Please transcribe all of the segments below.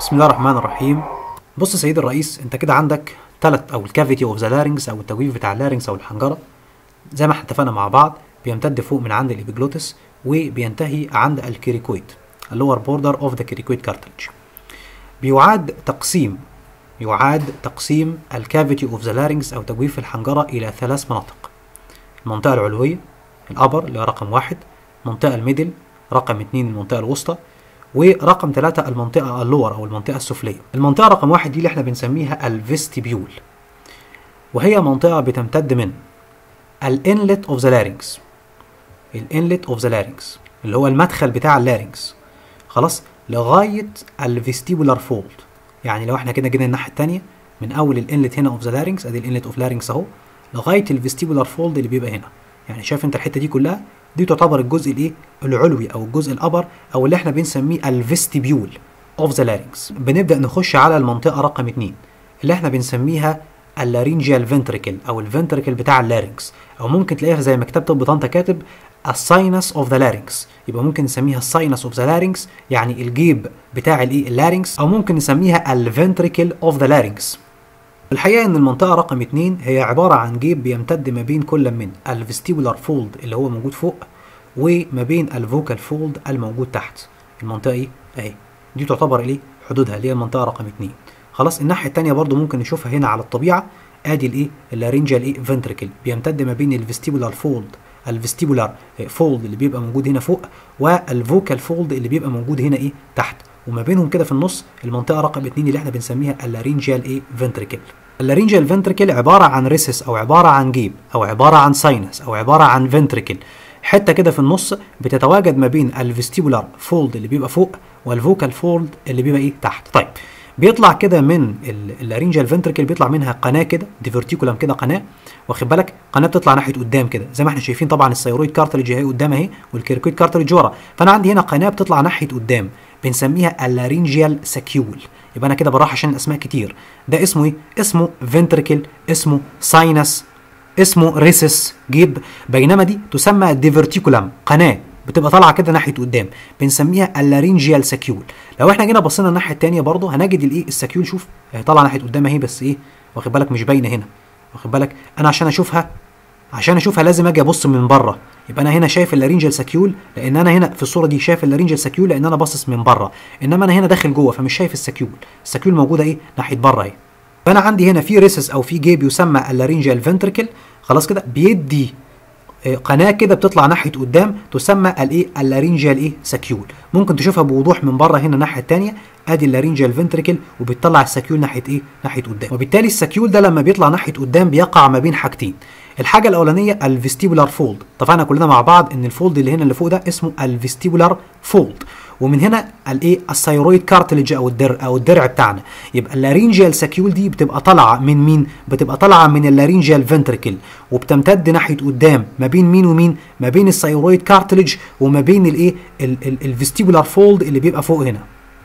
بسم الله الرحمن الرحيم. بص يا سيد الرئيس انت كده عندك ثلاث أو ال cavity of the larynx أو التجويف بتاع ال larynx أو الحنجرة. زي ما إحنا اتفقنا مع بعض بيمتد فوق من عند ال epiglottis وبينتهي عند ال cricoid ال lower border of the cricoid cartilage بيعاد تقسيم يعاد تقسيم ال cavity of the larynx أو تجويف الحنجرة إلى ثلاث مناطق. المنطقة العلوية ال upper اللي هو رقم واحد المنطقة ال middle رقم اتنين المنطقة الوسطى ورقم ثلاثة المنطقة ال lower أو المنطقة السفلية. المنطقة رقم واحد دي اللي إحنا بنسميها ال vestibule. وهي منطقة بتمتد من ال inlet of the larynx ال inlet of the larynx اللي هو المدخل بتاع ال larynx خلاص؟ لغاية ال vestibular fold. يعني لو إحنا كده جينا الناحية التانية من أول ال inlet هنا of the larynx أدي ال inlet of larynx أهو. لغاية ال vestibular fold اللي بيبقى هنا. يعني شايف انت الحتة دي كلها؟ دي تعتبر الجزء الايه؟ العلوي أو الجزء ال upper أو اللي إحنا بنسميه ال vestibule of the larynx بنبدأ نخش على المنطقة رقم 2 اللي إحنا بنسميها ال laryngeal ventricle أو ال ventricle بتاع ال larynx. أو ممكن تلاقيها زي ما كتاب طب طنطا كاتب ال sinus of the larynx يبقى ممكن نسميها ال sinus of the larynx يعني الجيب بتاع الايه؟ ال larynx. أو ممكن نسميها ال ventricle of the larynx الحقيقة إن المنطقة رقم اتنين هي عبارة عن جيب بيمتد ما بين كل من ال vestibular fold اللي هو موجود فوق وما بين ال vocal fold الموجود تحت المنطقة إيه؟ أهي دي تعتبر إيه؟ حدودها اللي هي المنطقة رقم اتنين خلاص الناحية التانية برضو ممكن نشوفها هنا على الطبيعة آدي الإيه؟ ال laryngeal إيه؟ ventricle بيمتد ما بين ال vestibular fold ال vestibular fold اللي بيبقى موجود هنا فوق وال vocal fold اللي بيبقى موجود هنا إيه؟ تحت وما بينهم كده في النص المنطقة رقم 2 اللي إحنا بنسميها ال laryngeal إيه ventricle ال laryngeal ventricle عبارة عن recess أو عبارة عن جيب أو عبارة عن sinus أو عبارة عن ventricle حتة كده في النص بتتواجد ما بين ال vestibular fold اللي بيبقى فوق وال vocal fold اللي بيبقى إيه تحت. طيب بيطلع كده من ال laryngeal ventricle بيطلع منها قناة كده diverticulum كده قناة واخد بالك؟ قناة بتطلع ناحية قدام كده زي ما إحنا شايفين طبعا ال thyroid cartilage اهي قدام اهي وال cricoid cartilage ورا. فأنا عندي هنا قناة بتطلع ناحية قدام بنسميها ال laryngeal saccule. يبقى أنا كده براح عشان أسماء كتير. ده اسمه إيه؟ اسمه ventricle اسمه sinus اسمه recess جيب. بينما دي تسمى diverticulum قناة بتبقى طالعة كده ناحية قدام بنسميها ال laryngeal saccule لو إحنا جينا بصينا الناحية الثانية برضه هنجد الايه؟ ال saccule شوف هي طالعة ناحية قدام اهي بس إيه واخد بالك؟ مش باينة هنا. واخد بالك؟ أنا عشان اشوفها عشان اشوفها لازم أجي ابص من بره. يبقى أنا هنا شايف ال laryngeal saccule لأن أنا هنا في الصورة دي شايف ال laryngeal saccule لأن أنا باصص من بره. انما أنا هنا داخل جوه فمش شايف ال saccule ال saccule موجودة إيه؟ ناحية بره اهي. فانا عندي هنا في recess أو في جيب يسمى ال laryngeal ventricle. خلاص كده بيدي قناة كده بتطلع ناحية قدام تسمى الإيه؟ ال laryngeal إيه؟ saccule ممكن تشوفها بوضوح من بره هنا الناحية الثانية ادي ال laryngeal ventricle وبتطلع ال saccule ناحية إيه؟ ناحية قدام. وبالتالي ال saccule ده لما بيطلع ناحية قدام بيقع ما بين حاجتين. الحاجة الأولانية ال vestibular fold. اتفقنا كلنا مع بعض إن ال fold اللي هنا اللي فوق ده اسمه ال vestibular fold. ومن هنا الإيه؟ ال thyroid cartilage أو الدرع أو الدرع بتاعنا. يبقى ال laryngeal saccule دي بتبقى طالعة من مين؟ بتبقى طالعة من ال laryngeal ventricle وبتمتد ناحية قدام ما بين مين ومين؟ ما بين ال thyroid cartilage وما بين الإيه؟ ال vestibular fold اللي بيبقى فوق هنا.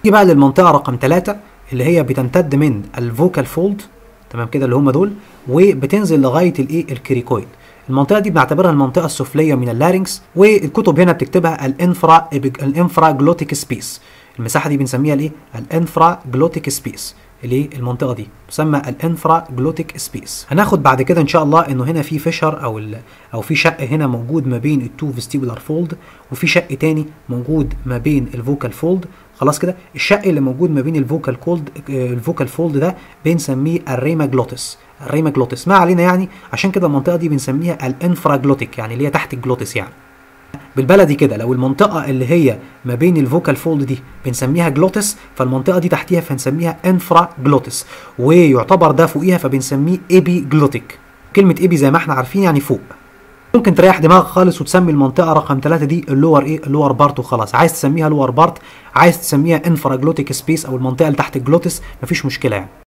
نيجي بقى للمنطقه رقم 3 اللي هي بتمتد من ال vocal fold تمام كده اللي هم دول وبتنزل لغاية الايه؟ ال cricoid المنطقة دي بنعتبرها المنطقة السفلية من ال larynx والكتب هنا بتكتبها ال infra ال infraglottic space. المساحة دي بنسميها الايه؟ ال infraglottic space. اللي المنطقة دي تسمى ال infraglottic space. هناخد بعد كده إن شاء الله إنه هنا في fissure أو أو في شق هنا موجود ما بين ال two vestibular fold وفي شق تاني موجود ما بين ال vocal fold. خلاص كده الشق اللي موجود ما بين ال vocal fold ال vocal fold ده بنسميه ال rima glottis ال rima glottis ما علينا يعني عشان كده المنطقة دي بنسميها ال infraglottic يعني اللي هي تحت ال glottis يعني. بالبلدي كده لو المنطقة اللي هي ما بين ال vocal fold دي بنسميها glottis فالمنطقة دي تحتيها فنسميها infra glottis ويعتبر ده فوقيها فبنسميه epiglottic كلمة epi زي ما إحنا عارفين يعني فوق. ممكن تريح دماغك خالص وتسمي المنطقة رقم 3 دي ال lower إيه؟ ال lower part وخلاص. عايز تسميها lower part عايز تسميها infraglottic space أو المنطقة اللي تحت ال glottis مفيش مشكلة يعني.